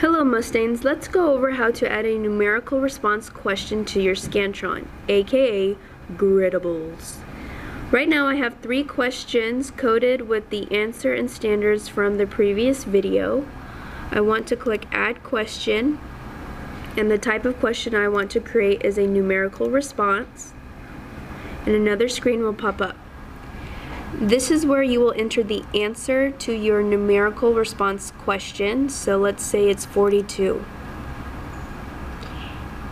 Hello Mustangs, let's go over how to add a numerical response question to your Scantron, aka Griddables. Right now I have three questions coded with the answer and standards from the previous video. I want to click add question and the type of question I want to create is a numerical response and another screen will pop up. This is where you will enter the answer to your numerical response question. So let's say it's 42.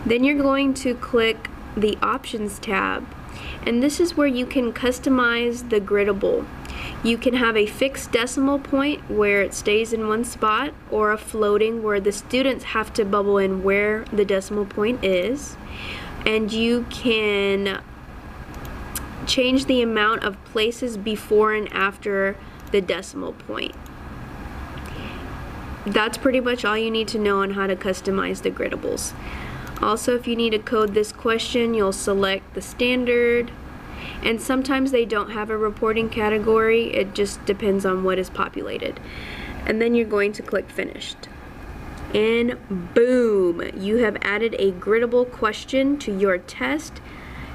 Then you're going to click the options tab and this is where you can customize the griddable. You can have a fixed decimal point where it stays in one spot or a floating where the students have to bubble in where the decimal point is. And you can change the amount of places before and after the decimal point. That's pretty much all you need to know on how to customize the griddables. Also, if you need to code this question, you'll select the standard, and sometimes they don't have a reporting category, it just depends on what is populated. And then you're going to click finished. And boom, you have added a griddable question to your test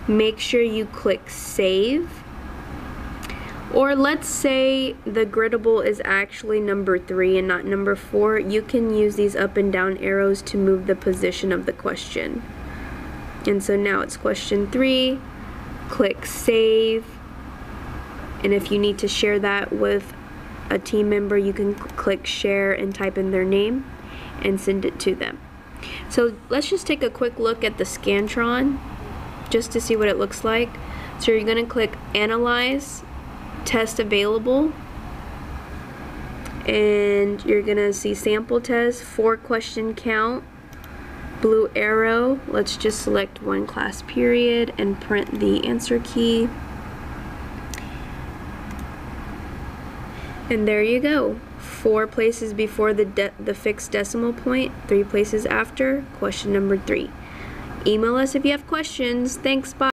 make sure you click save. Or let's say the griddable is actually number three and not number four, you can use these up and down arrows to move the position of the question. And so now it's question three, click save. And if you need to share that with a team member, you can click share and type in their name and send it to them. So let's just take a quick look at the Scantron just to see what it looks like. So you're going to click Analyze, Test Available, and you're going to see Sample Test, 4 question count, blue arrow. Let's just select one class period and print the answer key. And there you go. Four places before the, the fixed decimal point, three places after, question number three. Email us if you have questions. Thanks, bye.